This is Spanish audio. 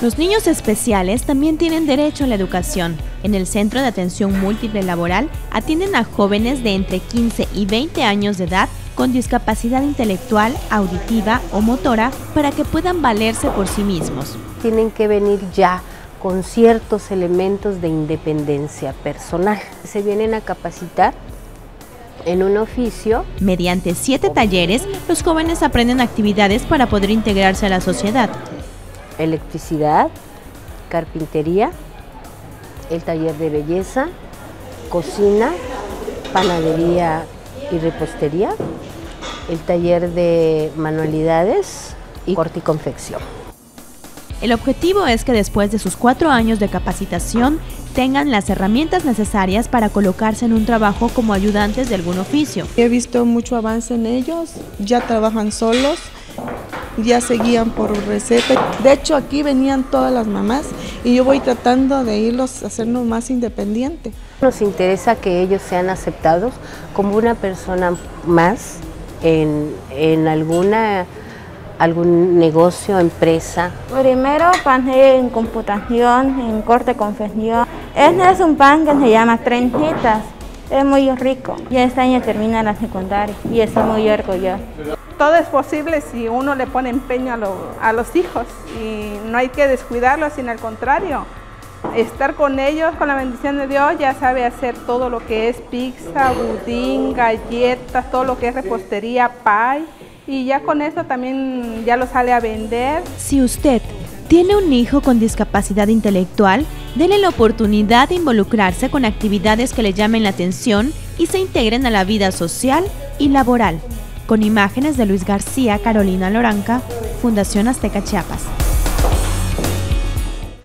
Los niños especiales también tienen derecho a la educación. En el Centro de Atención Múltiple Laboral atienden a jóvenes de entre 15 y 20 años de edad con discapacidad intelectual, auditiva o motora para que puedan valerse por sí mismos. Tienen que venir ya con ciertos elementos de independencia personal. Se vienen a capacitar en un oficio. Mediante siete talleres, los jóvenes aprenden actividades para poder integrarse a la sociedad electricidad, carpintería, el taller de belleza, cocina, panadería y repostería, el taller de manualidades y corte y confección. El objetivo es que después de sus cuatro años de capacitación tengan las herramientas necesarias para colocarse en un trabajo como ayudantes de algún oficio. He visto mucho avance en ellos, ya trabajan solos, ya seguían por receta. De hecho, aquí venían todas las mamás y yo voy tratando de irlos a hacernos más independientes. Nos interesa que ellos sean aceptados como una persona más en, en alguna algún negocio, empresa? Primero pan en computación, en corte confección. Este es un pan que se llama Trenjitas. Es muy rico. Y este año termina la secundaria y estoy muy orgulloso todo es posible si uno le pone empeño a, los hijos y no hay que descuidarlos, sino al contrario, estar con ellos con la bendición de Dios ya sabe hacer todo lo que es pizza, budín, galletas, todo lo que es repostería, pie y ya con eso también ya lo sale a vender. Si usted tiene un hijo con discapacidad intelectual, déle la oportunidad de involucrarse con actividades que le llamen la atención y se integren a la vida social y laboral con imágenes de Luis García, Carolina Loranca, Fundación Azteca Chiapas.